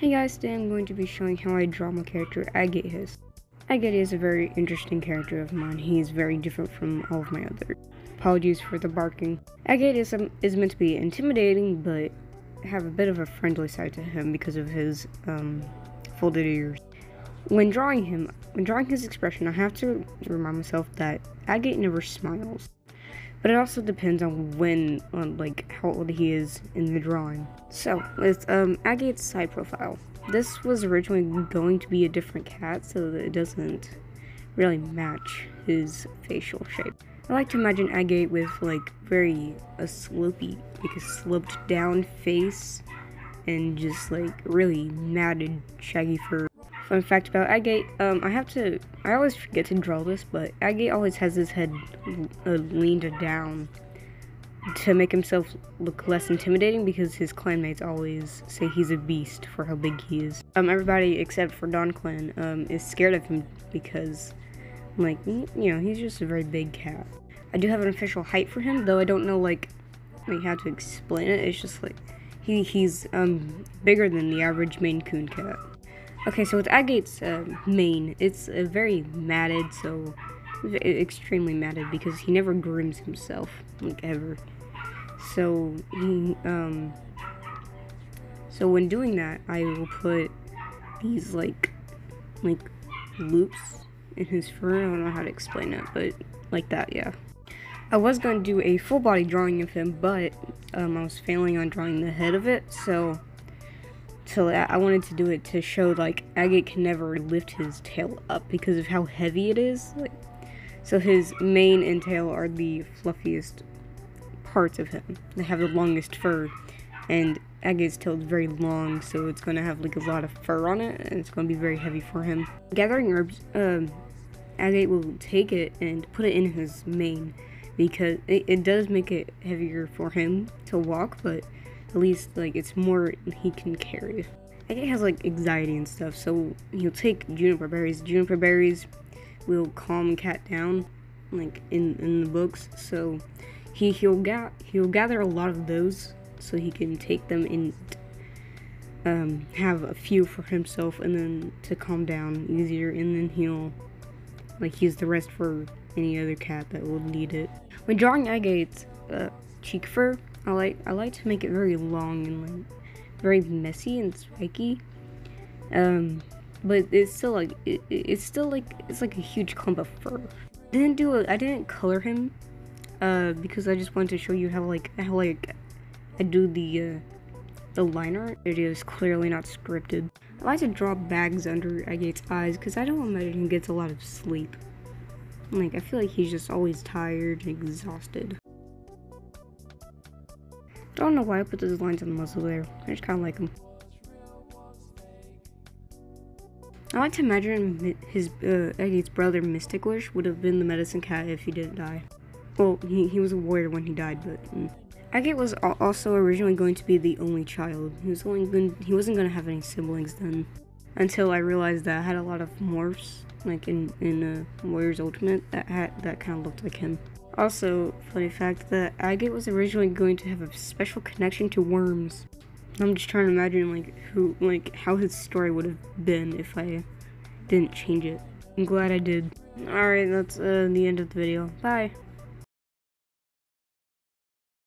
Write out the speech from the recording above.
Hey guys, today I'm going to be showing how I draw my character Agathis. Agate is a very interesting character of mine. He is very different from all of my other. Apologies for the barking. Agate is, um, is meant to be intimidating, but have a bit of a friendly side to him because of his um, folded ears. When drawing him, when drawing his expression, I have to remind myself that Agate never smiles. But it also depends on when, on like how old he is in the drawing. So, with um, Agate's side profile, this was originally going to be a different cat so that it doesn't really match his facial shape. I like to imagine Agate with like very a slopey, like a sloped down face and just like really matted shaggy fur Fun fact about Agate, um, I have to, I always forget to draw this, but Agate always has his head uh, leaned down to make himself look less intimidating because his clanmates always say he's a beast for how big he is. Um, everybody except for Don Clan um, is scared of him because, like, you know, he's just a very big cat. I do have an official height for him, though I don't know, like, like how to explain it. It's just like, he, he's um, bigger than the average Maine Coon cat. Okay, so with Agate's uh, mane, it's uh, very matted, so extremely matted because he never grooms himself, like ever. So he, um, so when doing that, I will put these like, like loops in his fur. I don't know how to explain it, but like that, yeah. I was going to do a full body drawing of him, but um, I was failing on drawing the head of it, so so I wanted to do it to show like Agate can never lift his tail up because of how heavy it is. Like, so his mane and tail are the fluffiest parts of him. They have the longest fur, and Agate's tail is very long, so it's going to have like a lot of fur on it, and it's going to be very heavy for him. Gathering herbs, um, Agate will take it and put it in his mane because it, it does make it heavier for him to walk, but at least like it's more he can carry. I think he has like anxiety and stuff, so he'll take juniper berries. Juniper berries will calm cat down, like in in the books. So he he'll ga- he'll gather a lot of those so he can take them and um, have a few for himself, and then to calm down easier, and then he'll like use the rest for any other cat that will need it. When drawing Agate's uh, cheek fur, I like I like to make it very long and like very messy and spiky. Um, but it's still like it, it's still like it's like a huge clump of fur. I didn't do it. I didn't color him, uh, because I just wanted to show you how like how like I do the uh, the line art. It is clearly not scripted. I like to draw bags under Agate's eyes because I don't imagine he gets a lot of sleep. Like I feel like he's just always tired and exhausted. I don't know why I put those lines on the muzzle there. I just kind of like them. I like to imagine his uh, brother Mysticlish would have been the medicine cat if he didn't die. Well, he, he was a warrior when he died, but mm. Agate was also originally going to be the only child. He was only going, he wasn't going to have any siblings then, until I realized that I had a lot of morphs, like in in uh, Warriors Ultimate, that had that kind of looked like him. Also, funny fact that Agate was originally going to have a special connection to worms. I'm just trying to imagine like who like how his story would have been if I didn't change it. I'm glad I did. Alright, that's uh, the end of the video. Bye.